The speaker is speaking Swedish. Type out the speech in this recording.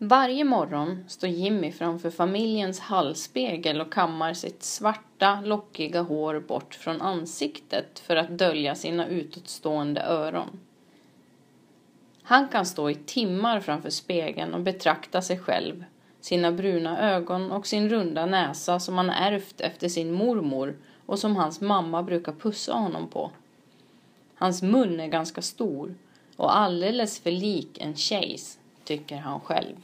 Varje morgon står Jimmy framför familjens hallspegel och kammar sitt svarta, lockiga hår bort från ansiktet för att dölja sina utåtstående öron. Han kan stå i timmar framför spegeln och betrakta sig själv, sina bruna ögon och sin runda näsa som han ärvt efter sin mormor och som hans mamma brukar pussa honom på. Hans mun är ganska stor och alldeles för lik en tjejs, tycker han själv.